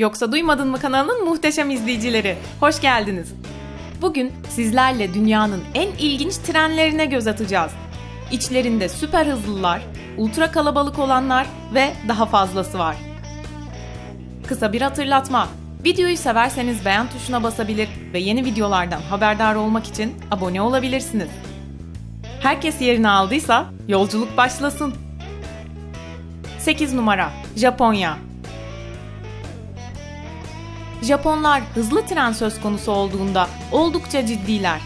Yoksa Duymadın mı kanalının muhteşem izleyicileri. Hoş geldiniz. Bugün sizlerle dünyanın en ilginç trenlerine göz atacağız. İçlerinde süper hızlılar, ultra kalabalık olanlar ve daha fazlası var. Kısa bir hatırlatma. Videoyu severseniz beğen tuşuna basabilir ve yeni videolardan haberdar olmak için abone olabilirsiniz. Herkes yerini aldıysa yolculuk başlasın. 8 numara Japonya Japonlar hızlı tren söz konusu olduğunda oldukça ciddiler.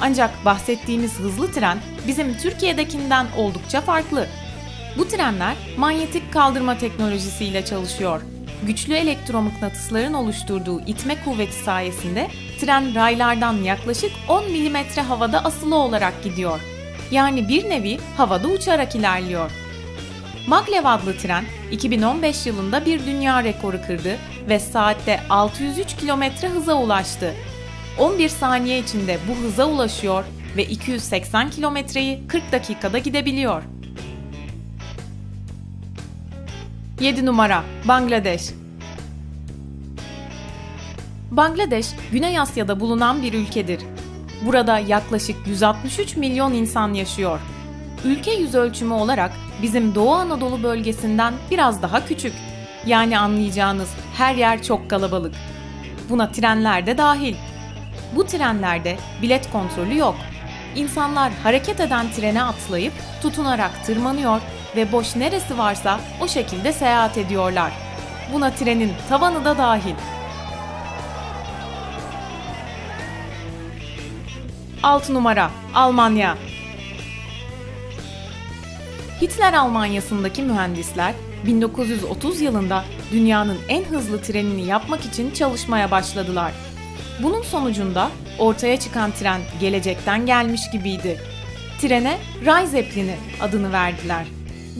Ancak bahsettiğimiz hızlı tren bizim Türkiye'dekinden oldukça farklı. Bu trenler manyetik kaldırma teknolojisiyle çalışıyor. Güçlü elektromıknatısların oluşturduğu itme kuvveti sayesinde tren raylardan yaklaşık 10 mm havada asılı olarak gidiyor. Yani bir nevi havada uçarak ilerliyor. Maglev adlı tren 2015 yılında bir dünya rekoru kırdı ve saatte 603 km hıza ulaştı. 11 saniye içinde bu hıza ulaşıyor ve 280 kilometreyi 40 dakikada gidebiliyor. 7 numara Bangladeş Bangladeş, Güney Asya'da bulunan bir ülkedir. Burada yaklaşık 163 milyon insan yaşıyor. Ülke yüz ölçümü olarak bizim Doğu Anadolu bölgesinden biraz daha küçük. Yani anlayacağınız her yer çok kalabalık. Buna trenler de dahil. Bu trenlerde bilet kontrolü yok. İnsanlar hareket eden trene atlayıp tutunarak tırmanıyor ve boş neresi varsa o şekilde seyahat ediyorlar. Buna trenin tavanı da dahil. 6 numara Almanya Hitler Almanyası'ndaki mühendisler 1930 yılında dünyanın en hızlı trenini yapmak için çalışmaya başladılar. Bunun sonucunda ortaya çıkan tren gelecekten gelmiş gibiydi. Trene Ray Zeppelin'i adını verdiler.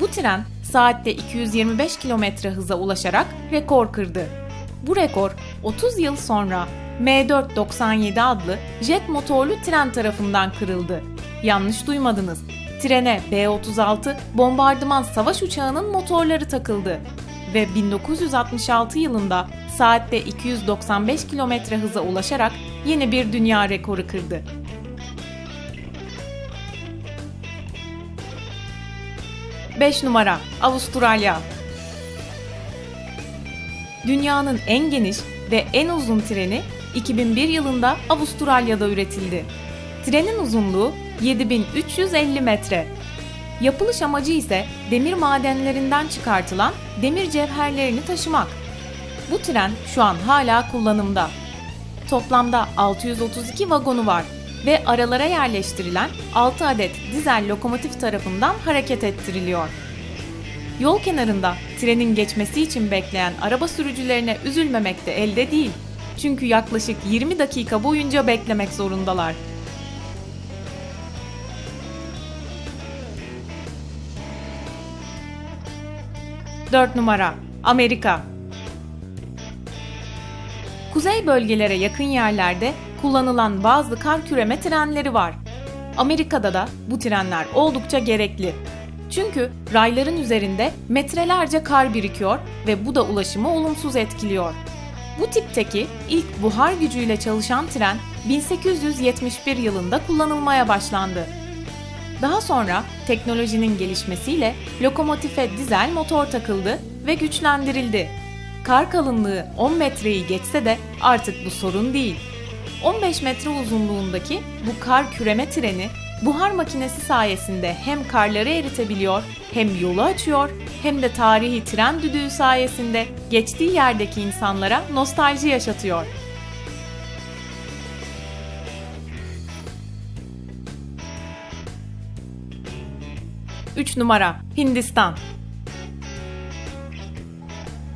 Bu tren saatte 225 km hıza ulaşarak rekor kırdı. Bu rekor 30 yıl sonra M497 adlı jet motorlu tren tarafından kırıldı. Yanlış duymadınız. Trene B-36 bombardıman savaş uçağının motorları takıldı ve 1966 yılında saatte 295 km hıza ulaşarak yeni bir dünya rekoru kırdı. Beş numara Avustralya Dünyanın en geniş ve en uzun treni 2001 yılında Avustralya'da üretildi. Trenin uzunluğu 7350 metre. Yapılış amacı ise demir madenlerinden çıkartılan demir cevherlerini taşımak. Bu tren şu an hala kullanımda. Toplamda 632 vagonu var ve aralara yerleştirilen 6 adet dizel lokomotif tarafından hareket ettiriliyor. Yol kenarında trenin geçmesi için bekleyen araba sürücülerine üzülmemek de elde değil. Çünkü yaklaşık 20 dakika boyunca beklemek zorundalar. 4 numara Amerika Kuzey bölgelere yakın yerlerde kullanılan bazı kar küreme trenleri var. Amerika'da da bu trenler oldukça gerekli. Çünkü rayların üzerinde metrelerce kar birikiyor ve bu da ulaşımı olumsuz etkiliyor. Bu tipteki ilk buhar gücüyle çalışan tren 1871 yılında kullanılmaya başlandı. Daha sonra teknolojinin gelişmesiyle lokomotife dizel motor takıldı ve güçlendirildi. Kar kalınlığı 10 metreyi geçse de artık bu sorun değil. 15 metre uzunluğundaki bu kar küreme treni buhar makinesi sayesinde hem karları eritebiliyor, hem yolu açıyor, hem de tarihi tren düdüğü sayesinde geçtiği yerdeki insanlara nostalji yaşatıyor. 3 numara Hindistan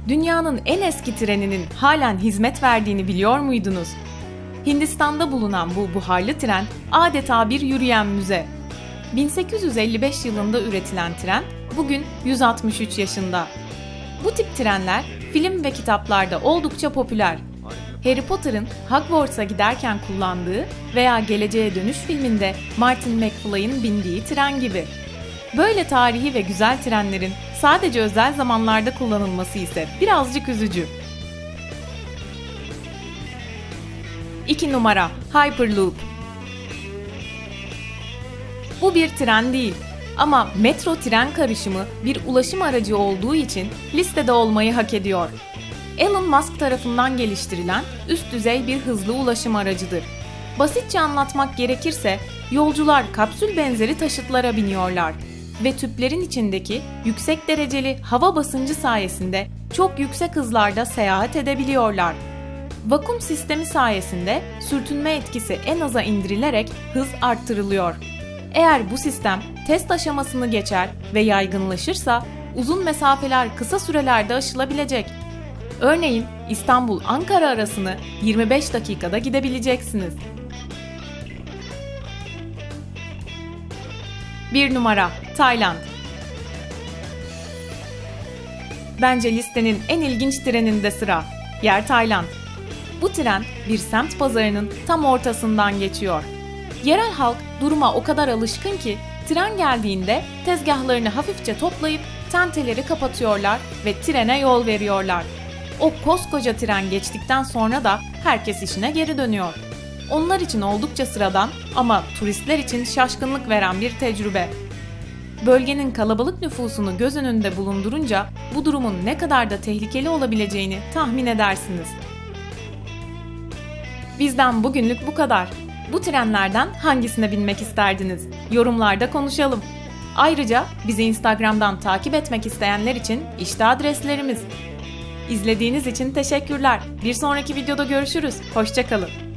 Dünyanın en eski treninin halen hizmet verdiğini biliyor muydunuz? Hindistan'da bulunan bu buharlı tren adeta bir yürüyen müze. 1855 yılında üretilen tren bugün 163 yaşında. Bu tip trenler film ve kitaplarda oldukça popüler. Harry Potter'ın Hogwarts'a giderken kullandığı veya Geleceğe Dönüş filminde Martin McFly'ın bindiği tren gibi. Böyle tarihi ve güzel trenlerin sadece özel zamanlarda kullanılması ise birazcık üzücü. 2 numara Hyperloop Bu bir tren değil ama metro tren karışımı bir ulaşım aracı olduğu için listede olmayı hak ediyor. Elon Musk tarafından geliştirilen üst düzey bir hızlı ulaşım aracıdır. Basitçe anlatmak gerekirse yolcular kapsül benzeri taşıtlara biniyorlar ve tüplerin içindeki yüksek dereceli hava basıncı sayesinde çok yüksek hızlarda seyahat edebiliyorlar. Vakum sistemi sayesinde sürtünme etkisi en aza indirilerek hız arttırılıyor. Eğer bu sistem test aşamasını geçer ve yaygınlaşırsa uzun mesafeler kısa sürelerde aşılabilecek. Örneğin İstanbul-Ankara arasını 25 dakikada gidebileceksiniz. 1 numara Tayland Bence listenin en ilginç treninde sıra. Yer Tayland. Bu tren bir semt pazarının tam ortasından geçiyor. Yerel halk duruma o kadar alışkın ki tren geldiğinde tezgahlarını hafifçe toplayıp tenteleri kapatıyorlar ve trene yol veriyorlar. O koskoca tren geçtikten sonra da herkes işine geri dönüyor. Onlar için oldukça sıradan ama turistler için şaşkınlık veren bir tecrübe. Bölgenin kalabalık nüfusunu göz önünde bulundurunca bu durumun ne kadar da tehlikeli olabileceğini tahmin edersiniz. Bizden bugünlük bu kadar. Bu trenlerden hangisine binmek isterdiniz? Yorumlarda konuşalım. Ayrıca bizi Instagram'dan takip etmek isteyenler için işte adreslerimiz. İzlediğiniz için teşekkürler. Bir sonraki videoda görüşürüz. Hoşçakalın.